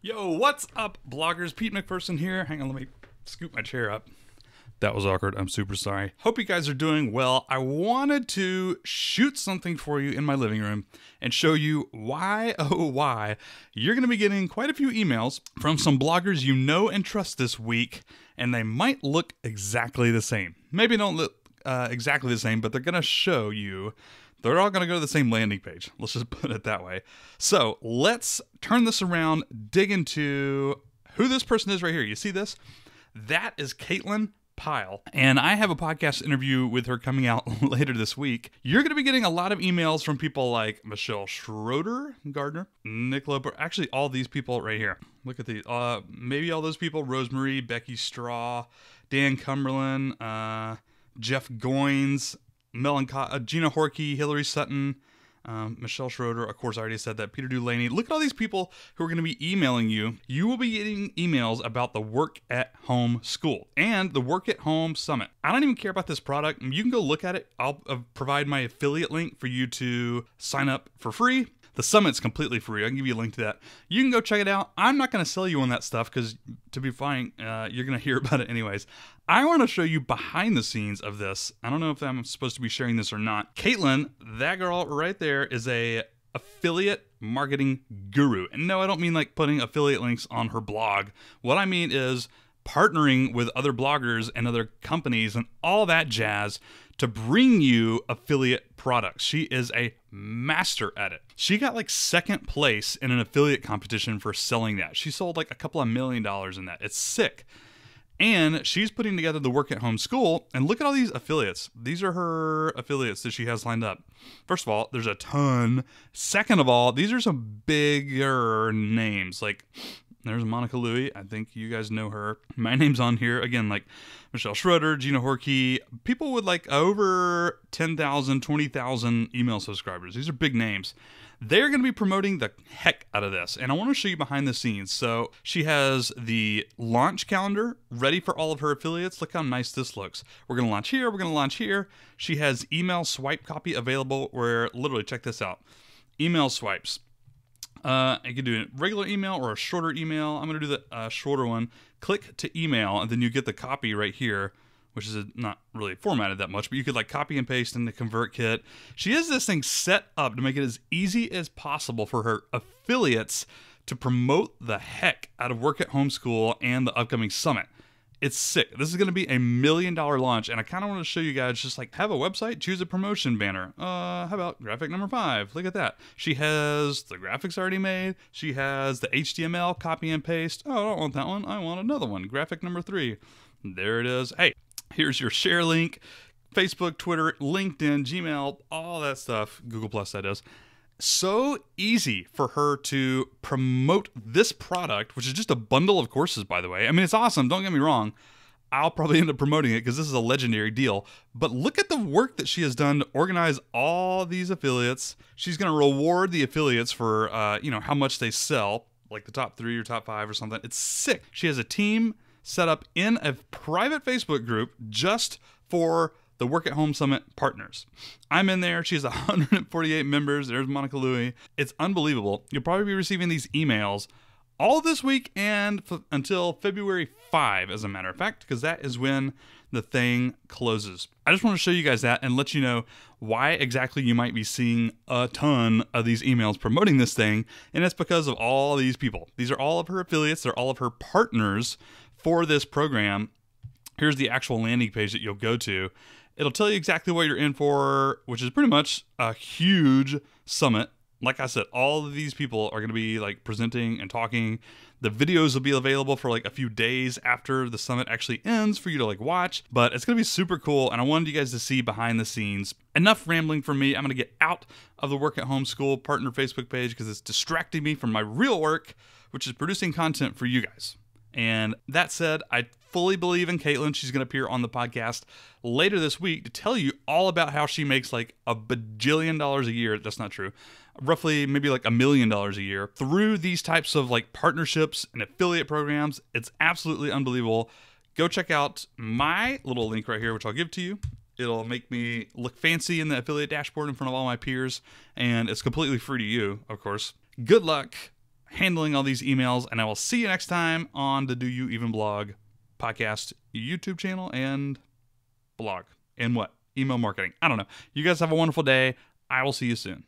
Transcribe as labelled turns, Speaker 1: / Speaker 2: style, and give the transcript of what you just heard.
Speaker 1: Yo, what's up, bloggers? Pete McPherson here. Hang on, let me scoop my chair up. That was awkward. I'm super sorry. Hope you guys are doing well. I wanted to shoot something for you in my living room and show you why, oh, why you're going to be getting quite a few emails from some bloggers you know and trust this week, and they might look exactly the same. Maybe don't look uh, exactly the same, but they're going to show you they're all going to go to the same landing page. Let's just put it that way. So let's turn this around, dig into who this person is right here. You see this? That is Caitlin Pyle. And I have a podcast interview with her coming out later this week. You're going to be getting a lot of emails from people like Michelle Schroeder, Gardner, Nick Loper, actually, all these people right here. Look at these. Uh, maybe all those people Rosemary, Becky Straw, Dan Cumberland, uh, Jeff Goins, Melancholy, uh, Gina Horkey, Hillary Sutton, um, Michelle Schroeder, of course, I already said that. Peter Dulaney. Look at all these people who are going to be emailing you. You will be getting emails about the Work at Home School and the Work at Home Summit. I don't even care about this product. You can go look at it. I'll uh, provide my affiliate link for you to sign up for free. The summit's completely free. I can give you a link to that. You can go check it out. I'm not going to sell you on that stuff because, to be fine, uh, you're going to hear about it anyways. I want to show you behind the scenes of this. I don't know if I'm supposed to be sharing this or not. Caitlin, that girl right there, is a affiliate marketing guru. And no, I don't mean like putting affiliate links on her blog. What I mean is partnering with other bloggers and other companies and all that jazz to bring you affiliate products. She is a master at it. She got like second place in an affiliate competition for selling that. She sold like a couple of million dollars in that. It's sick. And she's putting together the work at home school. And look at all these affiliates. These are her affiliates that she has lined up. First of all, there's a ton. Second of all, these are some bigger names. Like there's Monica Louie. I think you guys know her. My name's on here. Again, like Michelle Schroeder, Gina Horkey, people with like over 10,000, 20,000 email subscribers. These are big names. They're going to be promoting the heck out of this. And I want to show you behind the scenes. So she has the launch calendar ready for all of her affiliates. Look how nice this looks. We're going to launch here. We're going to launch here. She has email swipe copy available where literally, check this out email swipes. Uh, I can do a regular email or a shorter email. I'm going to do the uh, shorter one. Click to email, and then you get the copy right here, which is not really formatted that much, but you could like copy and paste in the ConvertKit. She has this thing set up to make it as easy as possible for her affiliates to promote the heck out of Work at Home School and the upcoming summit. It's sick. This is going to be a million dollar launch, and I kind of want to show you guys just like have a website, choose a promotion banner. Uh, how about graphic number five? Look at that. She has the graphics already made. She has the HTML copy and paste. Oh, I don't want that one. I want another one. Graphic number three. There it is. Hey, here's your share link. Facebook, Twitter, LinkedIn, Gmail, all that stuff. Google Plus, that is so easy for her to promote this product, which is just a bundle of courses, by the way. I mean, it's awesome. Don't get me wrong. I'll probably end up promoting it because this is a legendary deal. But look at the work that she has done to organize all these affiliates. She's going to reward the affiliates for, uh, you know, how much they sell, like the top three or top five or something. It's sick. She has a team set up in a private Facebook group just for the Work at Home Summit partners. I'm in there. She has 148 members. There's Monica Louie. It's unbelievable. You'll probably be receiving these emails all this week and f- until February 5, as a matter of fact, because that is when the thing closes. I just want to show you guys that and let you know why exactly you might be seeing a ton of these emails promoting this thing. And it's because of all these people. These are all of her affiliates, they're all of her partners for this program. Here's the actual landing page that you'll go to. It'll tell you exactly what you're in for, which is pretty much a huge summit. Like I said, all of these people are going to be like presenting and talking. The videos will be available for like a few days after the summit actually ends for you to like watch, but it's going to be super cool. And I wanted you guys to see behind the scenes. Enough rambling from me. I'm going to get out of the Work at Home School partner Facebook page because it's distracting me from my real work, which is producing content for you guys. And that said, I fully believe in Caitlin. She's going to appear on the podcast later this week to tell you all about how she makes like a bajillion dollars a year. That's not true. Roughly maybe like a million dollars a year through these types of like partnerships and affiliate programs. It's absolutely unbelievable. Go check out my little link right here, which I'll give to you. It'll make me look fancy in the affiliate dashboard in front of all my peers, and it's completely free to you, of course. Good luck handling all these emails, and I will see you next time on the Do You Even Blog podcast YouTube channel and blog. And what? Email marketing. I don't know. You guys have a wonderful day. I will see you soon.